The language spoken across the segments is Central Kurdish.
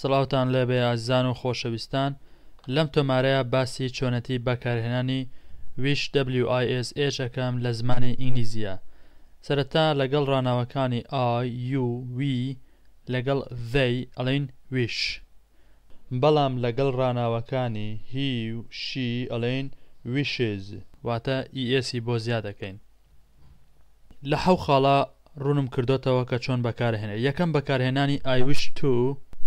سڵاوتان لێبێ ئازیزان و خۆشەویستان، لەم تۆمارەیا باسی چۆنێتی بەکارهێنانی Wish WISH ئەکەم لە زمانی ئینگلیزیا. سەرەتا لەگەڵ ڕاناوەکانی I, U, We لەگەڵ They ئەڵێین Wish. بەڵام لەگەڵ ڕاناوەکانی He, She ئەڵێین Wishes. واتە ES ی بۆ زیاد ئەکەین. لە حەو خاڵا ڕوونم کردۆتەوە کە چۆن بەکارهێنرێ یەکەم بەکارهێنانی I wish to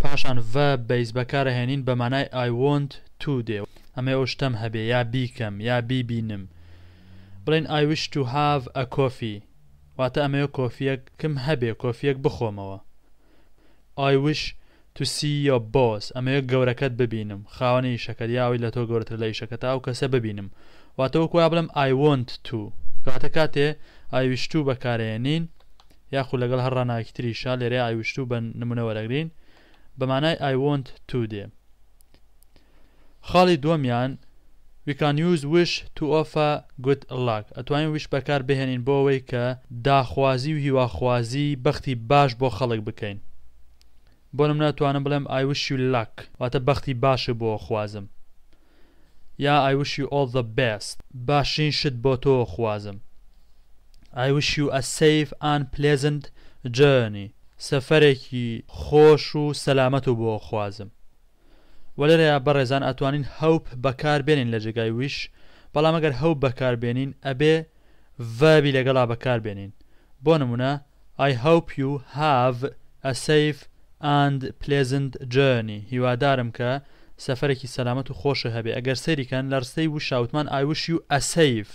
پاشان ڤە بەیس بەکارەهێنین بە مانای I want to دێ ئەمەوێ ئەو شتەم هەبێ یا بیکەم یا بیبینم بڵێن I wish to have a coffee واتە ئەمەوێ کۆفیەک کم هەبێ کۆفیەک بخۆمەوە ئای وش تو سی یۆ بۆس ئەمەوێ گەورەکەت ببینم خاوەنی ئیشەکەت یا ئەوەی لەتۆ گەورەترە لە ئیشەکەتا ئەو کەسە ببینم واتە وەک وایە بڵێم ئای وۆنت تو کەواتە کاتێ ئای وش تو بەکارەیەنین یاخو لەگەڵ هەر ڕاناوێکی تریشا لێرەیا ئای وش تو بە نمونە وەرەگرین بە مانای ئای وۆنت تو دێ خاڵی دووەمیان، We can use wish to offer good luck ئەتوانین ویش بەکار بهێنین بۆ ئەوەی کە داخوازی و هیواخوازی بەختی باش بۆ خەڵک بکەین بۆ نمونە ئەتوانم بڵێم I wish you luck واتە بەختی باشت بۆ خوازم یا I wish you all the best باشترین شت بۆ تۆ خوازم I wish you a safe and pleasant journey سەفەرێکی خۆش و سەلامەت و بۆ خوازم وە لێرەیا بەڕێزان ئەتوانین hope بەکار بێنین لە جێگای wish بەڵام ئەگەر hope بەکار بێنین ئەبێ verb ی لەگەڵا بەکار بێنین بۆ نمونە I hope you have a safe and pleasant journey هیوادارم کە سەفەرێکی سەلامەت و خۆشە هەبێ ئەگەر سەیری کەن لە ڕستەی wish وتمان I wish you a safe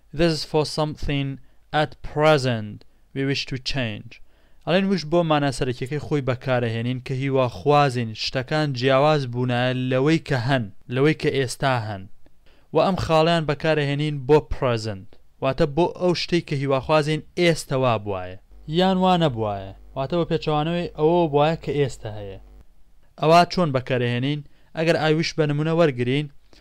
This is for something at present we wish to change ئەڵێن wish بۆ مانا سەرەکیەکەی خۆی بەکارەهێنین کە هیواخوازین شتەکان جیاواز بوونایە لەوەی کە هەن، لەوەی کە ئێستا هەن، وە ئەم خاڵەیان بەکارەهێنین بۆ present واتە بۆ ئەو شتەی کە هیواخوازین ئێستە وابوایە. یان وا نەبوایە واتە بە پێچەوانەوەی ئەوەوە بوایە کە ئێستە هەیە. ئەوا چۆن بەکەرەهێنین؟ ئەگەر I wish بە نمونە وەرگرین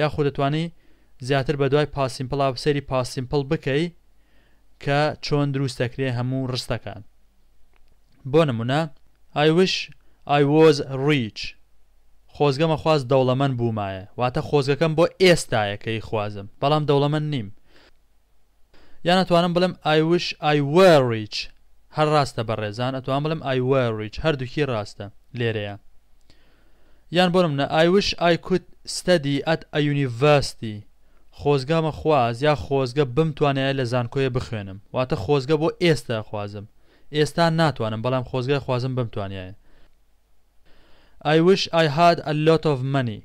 یاخو دەتوانی زیاتر بەدوای پاسیمپڵا سەیری پاسیمپڵ بکەی کە چۆن دروست دەکرێ هەموو ڕستەکان بۆ نمونە I wish I was rich خۆزگەم ئەخواست دەوڵەمەند بوومایە واتە خۆزگەکەم بۆ ئێستایە کە ئیخوازم بەڵام دەوڵەمەند نیم یان ئەتوانم بڵێم I wish I were rich هەر ڕاستە بەڕێزان ئەتوانم بڵێم I were rich هەردووکی ڕاستە لێرەیە یان بۆ نمونە I wish I could study at a university خۆزگەمە خواز یا خۆزگە بمتوانایە لە زانکۆیە بخوێنم واتە خۆزگە بۆ ئێستا خوازم ئێستا ناتوانم بەڵام خۆزگای خوازم بمتوانایە I wish I had a lot of money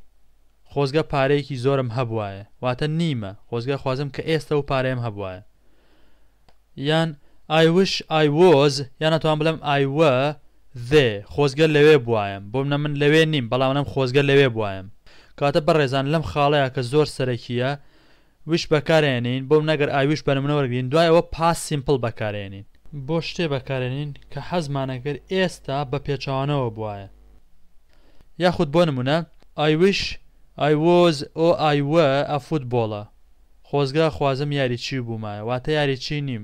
خۆزگە پارەیەکی زۆرم هەبوایە واتە نیمە خۆزگە خوازم کە ئێستە و پارەیەم هەبوایە یان I wish I was یان ئەتوان بڵێم I were there خۆزگە لەوێ بوایەم بۆ منە من لەوێ نیم بەڵام نەم خۆزگە لەوێ بوایەم کەواتە بەڕێزان لەم خاڵەیە کە زۆر سەرەکیە وش بەکارئەنێین بۆ منە گەر ئاویش بەرمنە وەرگرین دوای ئەوە پاست سیمپڵ بەکارئەنین. بۆ شتێ بەکارئەنین کە حەزمانە گەر ئێستا بە پێچەوانەوە بوایە یاخود بۆ نمونە I wish I was ئۆ ئای وە ئە فوتبۆڵە خۆزگا خوازم یاریچی بومایە واتە یاریچی نیم.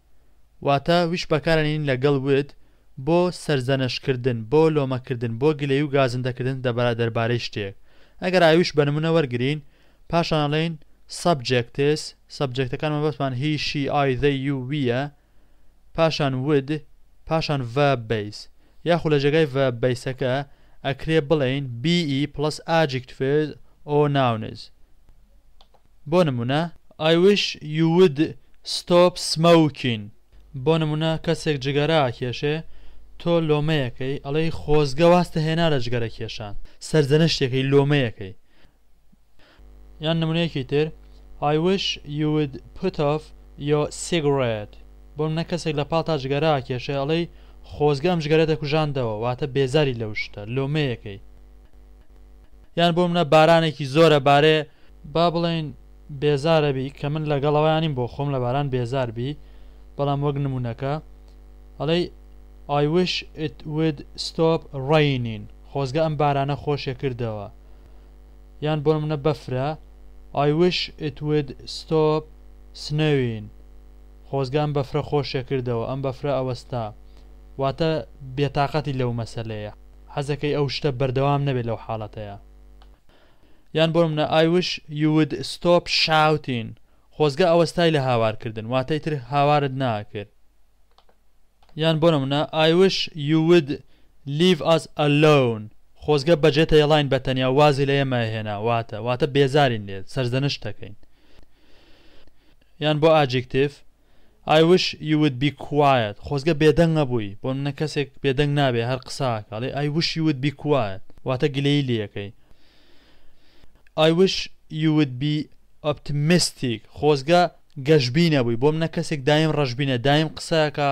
واتە ویش بەکارئەنین لە گەڵ وت بۆ سەرزەنەشت کردن، بۆ لۆمە کردن، بۆ گلەیی و گازندە کردن دەبارەدەربارەی شتێک. ئەگەر ئاویش بە نمونە وەرگرین، پاشان ئەڵێین Subjects، سەبجێکتەکان مەبەستمان He، She، I، They، You، We یە، پاشان Would، پاشان Verb Base. یاخو لە جێگای Verb Baseەکە ئەکرێ بڵێین Be، Plus Adjectives or Nouns. بۆ نموونە I wish you would stop smoking بۆ نموونە کەسێک جگەرە ئەکێشێ تۆ لۆمەیەکەی ئەڵێی خۆزگە واستە هێنا لە جگەرە کێشان سەرزەنشتێکەی لۆمەیەکەی یان نموونەیەکی تر I wish you would put off your cigarette بۆ نموونە کەسێک لە پاڵتا جگەرە ئەکێشێ ئەڵێی خۆزگە ئەم جگەرەتە کوژاندەوە واتە بێزاری لەو شتە لۆمەیەکەی یان بۆ منە بارانێکی زۆرە بارێ. با بڵێین بێزارە بی کە من لەگەڵەوەیا نیم بۆ خۆم لە باران بێزار بی بەڵام وەک نموونەکە ئەڵێی I wish it would stop raining خۆزگە ئەم بارانە خۆشێ کردەوە یان بۆ نموونە بەفرە I wish it would stop snowing خۆزگە ئەم بەفرە خۆشێ کردەوە ئەم بەفرە ئەوەستا واتە بێتاقەتی لەو مەسەلەیە. حەزەکەی ئەو شتە بەردەوام نەبێت لەو حاڵەتەیا. یان بۆ نمونە I wish you would stop shouting خۆزگە ئەوەستای لە هاوار کردن واتە ئیتر هاوارت ناکرد. یان بۆ نمونە I wish you would leave us alone خۆزگە بەجێتەیڵاین بەتەنیا وازی لە ئێمە ئەهێنا واتە واتە بێزارین لێت سەرزەنشت ئەکەین. یان بۆ ئاجیکتیڤ I wish you would be quiet خۆزگە بێدەنگ ئەبووی بۆ منە کەسێک بێدەنگ نابێ هەر قسە ئەکا ئەڵێ I wish you would be quiet واتە گلەیی لێ ئەکەی I wish you would be optimistic خۆزگە گەشبین ئەبووی بۆ منە کەسێک دایم ڕەشبینە دایم قسە ئەکا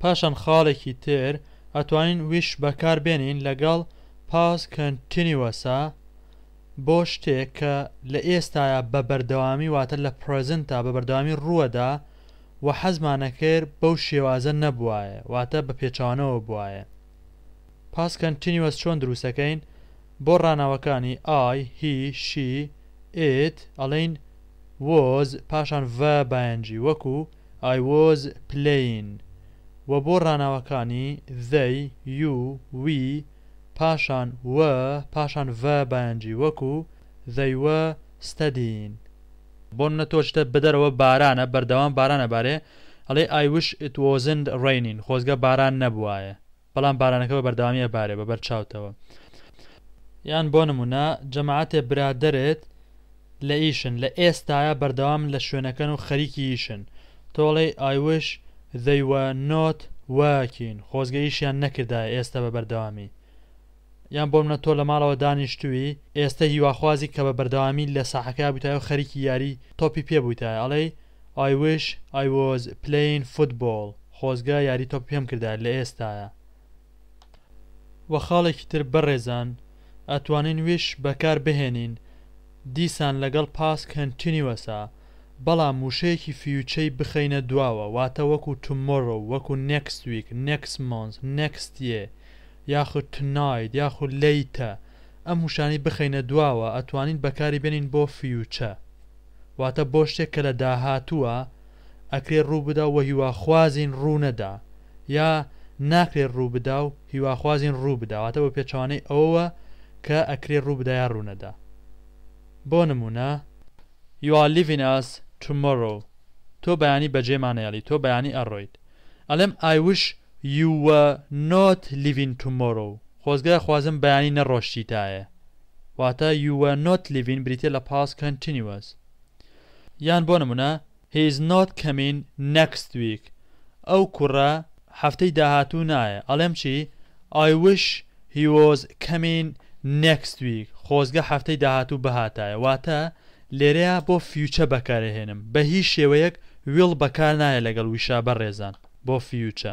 پاشان خاڵێکی تر ئەتوانین wish بەکار بێنین لەگەڵ past continuous ە بۆ شتێک کە لە ئێستایە بە بەردەوامی واتە لە present تا بە بەردەوامی ڕووەدا و حەزمانەکرد بەو شێوازە نەبوایە واتە بە پێچەوانەوە بوایە past continuous چۆن دروستەکەین بۆ ڕاناوەکانی I he she it ئەڵێین was پاشان verb ing وەکو I was playing وە بۆ ڕاناوەکانی، they، you، we، پاشان، were، پاشان، the، بایەنجی وەکو، They were studying. بۆ نمونە تۆ چیتە بەدەرەوە بارانە بەردەوام باران ئەبارێ ئەڵێی I wish it wasn't raining خۆزگە باران نەبوایە. بەڵام بارانەکە بە بەردەوامی ئەبارێ بەبەر چاوتەوە یان بۆ نمونە جەماعەتێ برادەرێت لە ئیشن لە ئێستاە بەردەوام لە شوێنەکەن و خەریکی ئیشن تۆڵێ ئایوش دەیوە نۆت واکین خۆزگە ئیشیان نەکردایە ئێستا بە بەردەوامی یان بۆ منە تۆ لە ماڵەوە دانیشتووی ئێستا هیواخوازی کە بە بەردەوامی لە ساحەکە بووتای و خەریکی یاری تۆپی پێ بووتایە ئەڵێ I wish I was playing football خۆزگا یاری تۆپ پێم کردایە لە ئێستایە وە خاڵێکی تر بەڕێزان ئەتوانین wish بەکار بهێنین دیسان لەگەڵ past continuous ە بەڵام وشەیەکی فیوچەی بخەینە دواوە واتە وەکو tomorrow وەکو next week next month next year یاخود tonight یاخود later ئەم وشانەی بخەینە دواوە ئەتوانین بەکاری بێنین بۆ فیوچە. واتە بۆ شتێک کە لە داهاتووە ئەکرێ ڕووبدا و هیواخوازین ڕوو نەدا یا ناکرێ ڕوو بدا و هیواخوازین ڕوو بدا واتە بە پێچەوانەی ئەوەوە کە ئەکرێ ڕوو بدا یا ڕوو نەدا بۆ نموونە You are leaving us tomorrow تۆ بەیانی بەجێمان ئەیەڵی تۆ بەیانی ئەڕۆیت ئەڵێم I wish you were not leaving tomorrow خۆزگە ئەخوازم بەیانی نەڕۆشتیتایێ. واتە یو وەر نۆت لیڤین بریتیە لە پاست کەنتینیوەس یان بۆ نمونە هی ئیز نۆت کەمین نەکست ویک ئەو کوڕە هەفتەی داهاتوو نایە ئەڵێم چی ئای وش هی وۆز کەمین نەکست ویک خۆزگە هەفتەی داهاتوو بهاتایە واتە لێرەیا بۆ فیوچە بەکارەهێنم بە هیچ شێوەیەک ویڵ بەکار نایە لەگەڵ ویشا بەڕێزان بۆ فیوچە.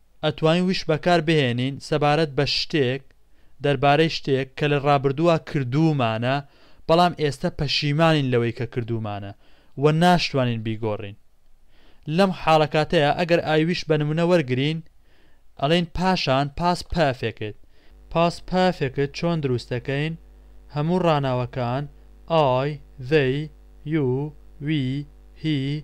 ئەتوانین وش بەکار بهێنین سەبارەت بە شتێک، دەربارەی شتێک، کە لە ڕابردووە کردوومانە، بەڵام ئێستە پەشیمانین لەوەی کە کردوومانە و ناشتوانین بیگۆڕین. لەم حاڵەکاتەیا ئەگەر ئای وش بە نموونە وەرگرین، ئەڵێین پاشان پاس پەرفێکت. پاس پەرفێکت چۆن دروست دەکەین؟ هەموو ڕاناوەکان، ئای، ذەی، یو، وی، هی،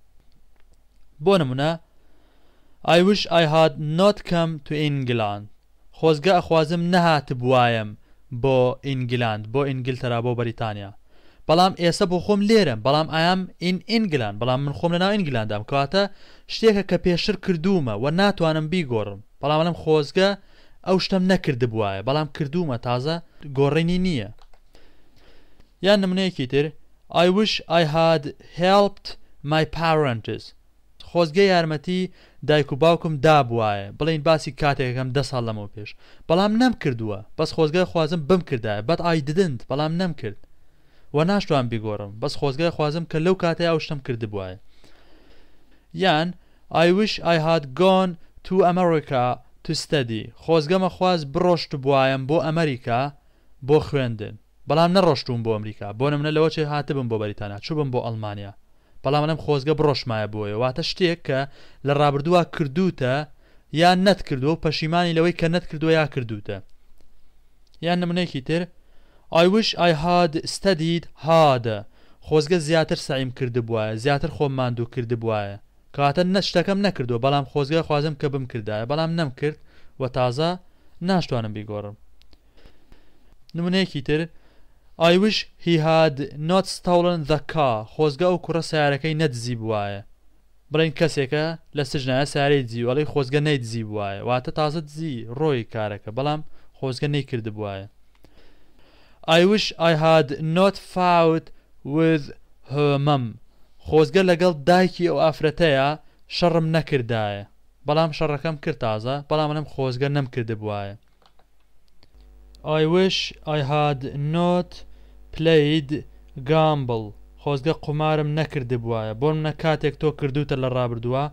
بۆ نمونە I wish I had not come to England خۆزگە ئەخوازم نەهاتبوایەم بۆ ئینگلاند بۆ ئینگلتەرا بۆ بەریتانیا بەڵام ئێسە بۆ خۆم لێرەم بەڵام I am in England بەڵام من خۆم لەناو ئینگلاندام کەواتە شتێکە کە پێشتر کردوومە و ناتوانم بیگۆڕم بەڵام ئەڵێم خۆزگە ئەو شتەم نەکردبوایە بەڵام کردوومە تازە گۆڕینی نییە یان نمونەیەکی تر I wish I had helped my parents خۆزگە یارمەتی دایک و باوکم دابوایە بڵێین باسی کاتێکەکەم دە ساڵ لەمەو پێش بەڵام نەمکردووە بەس خۆزگە خوازم بمکردایە but I didn't بەڵام نەمکرد وە ناشتوان بیگۆڕم بەس خۆزگە خوازم کە لەو کاتەی ئەو شتەم کردبوایە یان I wish I had gone to America to study خۆزگەمە خواز بڕۆشتبوایەم بۆ ئەمریکا بۆ خوێندن بەڵام نەڕۆشتووم بۆ ئەمریکا بۆ نمونە لەوە چێ هاتبم بۆ بەریتانیا چوبم بۆ ئەڵمانیا بەڵام لەم خۆزگە بڕۆشمایە بۆیە واتە شتێک کە لە ڕابردووا کردووتە یان نەت کردووە و پەشیمانی لەوەی کە نەت کردووە یا کردووتە یان نمونەیەکی تر I wish I had studied hard خۆزگە زیاتر سەعیم کردبوایە زیاتر خۆم ماندوو کردبوایە کەواتە نە شتەکەم نەکردووە بەڵام خۆزگە خوازم کە بمکردایە بەڵام نەمکرد و تازە ناشتوانم بیگۆڕم نمونەیەکی تر I wish he had not stolen the car خۆزگە ئەو کوڕە سەیارەکەی نەدزیبوایە بڵێین کەسێکە لە سجنایە سارەی دزیوە ئەڵێی خۆزگە نەیدزیبوایە واتە تازە دزی ڕۆی کارەکە بەڵام خۆزگە نەیکردبوایە I wish I had not fought with her mum خۆزگە لەگەڵ دایکی ئەو ئافرەتەیە شەڕم نەکردایە بەڵام شەڕەکەم کرد تازە بەڵام لەم خۆزگە نەم کردبوایە I wish I had not played gamble خۆزگە قومارم نەکردبوایە بۆن منە کاتێک تۆ کردوتە لە ڕابردووە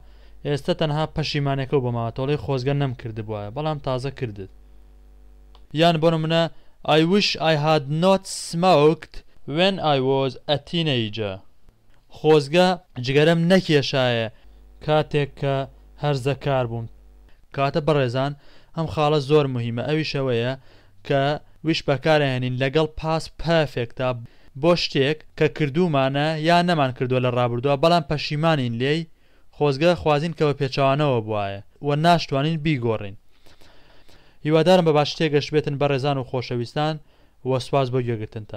ئێستە تەنها پەشیمانێکەو بۆ ماوە تۆڵەی خۆزگە نەم کردبوایە بەڵام تازە کردت یان بۆن منە I wish I had not smoked when I was a teenager خۆزگە جگەرەم نەکێشایە کاتێک کە هەرزەکار بووم. کەواتە بەڕێزان ئەم خاڵە زۆر موهیمە ئەویش ئەوەیە کە ویش بەکارئەهێنین لەگەڵ پاس پەرفێکتا بۆ شتێک کە کردوومانە یا نەمان کردووە لە ڕابردووە بەڵام پەشیمانین لێی خۆزگە خوازین کە بە پێچەوانەوە بوایە و ناشتوانین بیگۆڕین هیوادارم بە باشی تێگەشتبێتن بەڕێزان و خۆشەویستان و سوپاس بۆ گوێگرتنتان.